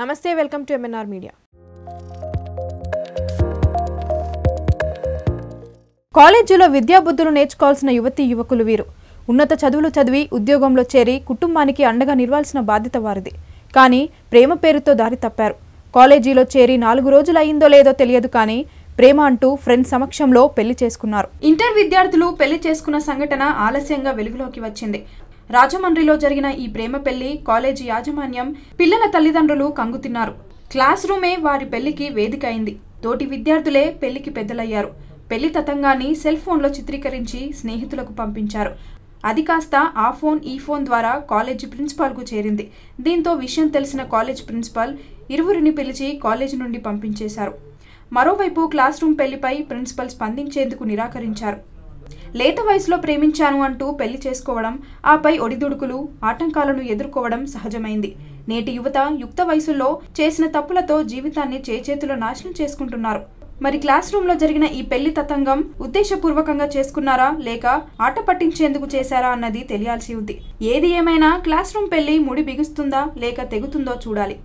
నమస్తే welcome to MNR media కాలేజీలో విద్యాబుద్ధులు నేర్చుకోవాల్సిన యువతి యువకులు వీరు. ఉన్నత చదువులు చదివి ఉద్యోగంలో చేరి కుటుంబానికి అండగా నిలవాల్సిన బాధ్యత వారిది. కానీ ప్రేమ పేరుతో దారి తప్పారు. కాలేజీలో చేరి నాలుగు రోజులు అయిందో లేదో తెలియదు కానీ ప్రేమ అంటూ ఫ్రెండ్స్ సమక్షంలో పెళ్ళి చేసుకున్నారు. ఇంటర్ విద్యార్థులు పెళ్ళి చేసుకున్న సంఘటన ఆలస్యంగా వెలుగులోకి వచ్చింది. రాజమండ్రిలో జరిగిన ఈ ప్రేమ పెళ్ళి కాలేజీ యాజమాన్యం పిల్లల తల్లిదండ్రులు కంగుతిన్నారు క్లాస్ రూమే వారి పెళ్ళికి వేదిక అయింది. తోటి విద్యార్థులే పెళ్ళికి పెద్దలయ్యారు. పెళ్ళి తతంగాన్ని సెల్ ఫోన్లో చిత్రీకరించి స్నేహితులకు పంపించారు. అది కాస్త ఆ ఫోన్ ఈ ఫోన్ ద్వారా కాలేజీ ప్రిన్సిపాల్కు చేరింది. దీంతో విషయం తెలిసిన కాలేజ్ ప్రిన్సిపాల్ ఇరువురిని పిలిచి కాలేజీ నుండి పంపించేశారు. మరోవైపు క్లాస్ రూమ్ పెళ్ళిపై ప్రిన్సిపల్ స్పందించేందుకు నిరాకరించారు. లేత వయసులో ప్రేమించాను అంటూ పెళ్ళి చేసుకోవడం ఆపై ఒడిదుడుకులు ఆటంకాలను ఎదుర్కోవడం సహజమైంది. నేటి యువత యుక్త వయసులో చేసిన తప్పులతో జీవితాన్ని చేచేతులో నాశనం చేసుకుంటున్నారు. మరి క్లాస్ రూమ్లో జరిగిన ఈ పెళ్ళి తతంగం ఉద్దేశపూర్వకంగా చేసుకున్నారా లేక ఆట పట్టించేందుకు చేశారా అన్నది తెలియాల్సి ఉంది. ఏది ఏమైనా క్లాస్ రూమ్ పెళ్ళి ముడి బిగుస్తుందా లేక తెగుతుందో చూడాలి.